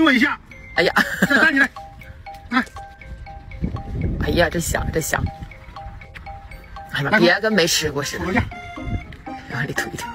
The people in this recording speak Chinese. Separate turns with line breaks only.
推我一下！
哎呀，
再站起来，来！
哎呀，真香，真香！哎呀，别跟没吃过似的，往里推推。